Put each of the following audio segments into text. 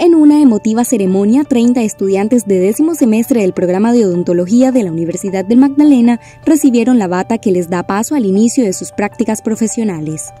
En una emotiva ceremonia, 30 estudiantes de décimo semestre del programa de odontología de la Universidad del Magdalena recibieron la bata que les da paso al inicio de sus prácticas profesionales.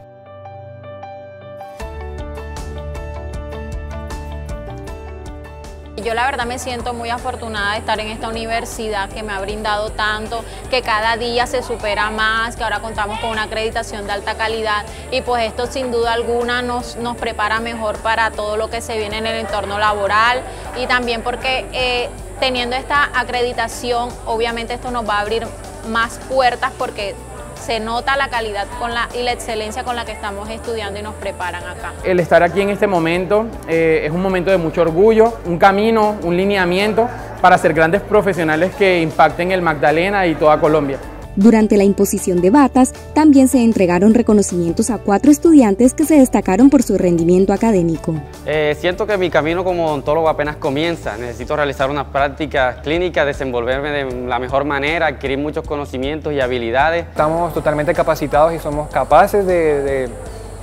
Yo la verdad me siento muy afortunada de estar en esta universidad que me ha brindado tanto, que cada día se supera más, que ahora contamos con una acreditación de alta calidad. Y pues esto sin duda alguna nos, nos prepara mejor para todo lo que se viene en el entorno laboral. Y también porque eh, teniendo esta acreditación obviamente esto nos va a abrir más puertas porque se nota la calidad con la, y la excelencia con la que estamos estudiando y nos preparan acá. El estar aquí en este momento eh, es un momento de mucho orgullo, un camino, un lineamiento para ser grandes profesionales que impacten el Magdalena y toda Colombia. Durante la imposición de batas, también se entregaron reconocimientos a cuatro estudiantes que se destacaron por su rendimiento académico. Eh, siento que mi camino como odontólogo apenas comienza. Necesito realizar unas prácticas clínicas, desenvolverme de la mejor manera, adquirir muchos conocimientos y habilidades. Estamos totalmente capacitados y somos capaces de,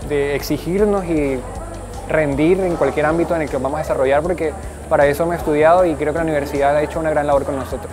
de exigirnos y rendir en cualquier ámbito en el que vamos a desarrollar porque para eso me he estudiado y creo que la universidad ha hecho una gran labor con nosotros.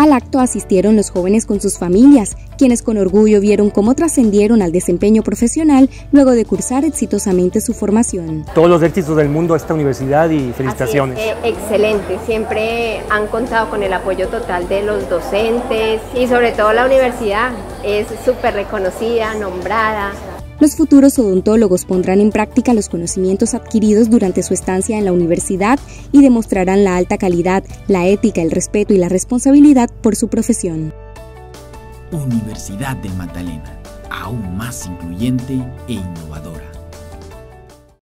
Al acto asistieron los jóvenes con sus familias, quienes con orgullo vieron cómo trascendieron al desempeño profesional luego de cursar exitosamente su formación. Todos los éxitos del mundo a esta universidad y felicitaciones. Eh, excelente, siempre han contado con el apoyo total de los docentes y sobre todo la universidad es súper reconocida, nombrada, los futuros odontólogos pondrán en práctica los conocimientos adquiridos durante su estancia en la universidad y demostrarán la alta calidad, la ética, el respeto y la responsabilidad por su profesión. Universidad del Magdalena, aún más incluyente e innovadora.